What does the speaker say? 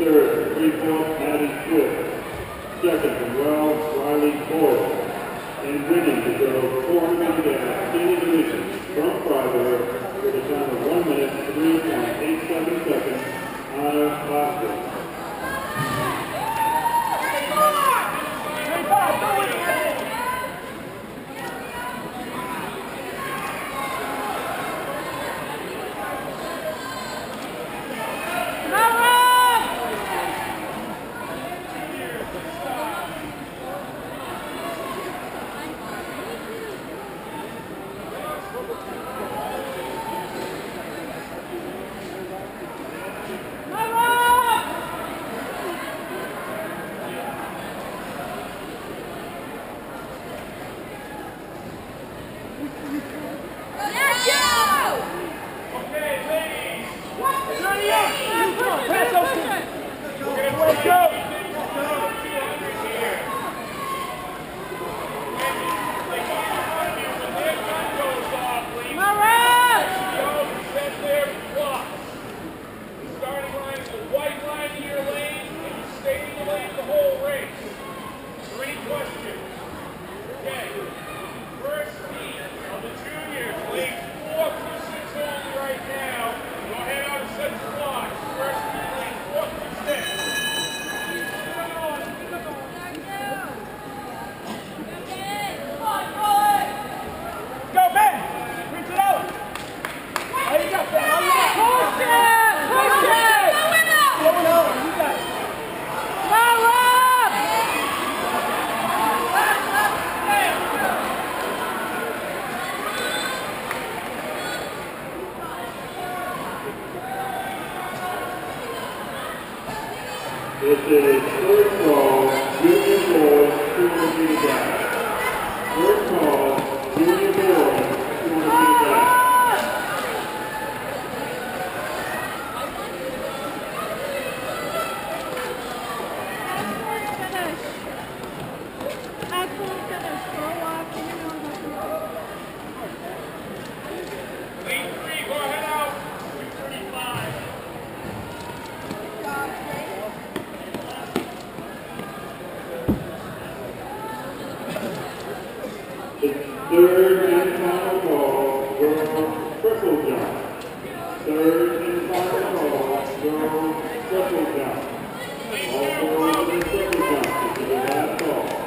Third, Freeport, Patty Stewart. Second, Well, Riley Boyle. And winning to go 400 and 80 divisions from What? This is third call, junior boys, 200 meter dash. Third call, junior boys, 200 meter dash. Third and final call. Third and final call, girls triple jump. All four of triple jump. This is the call.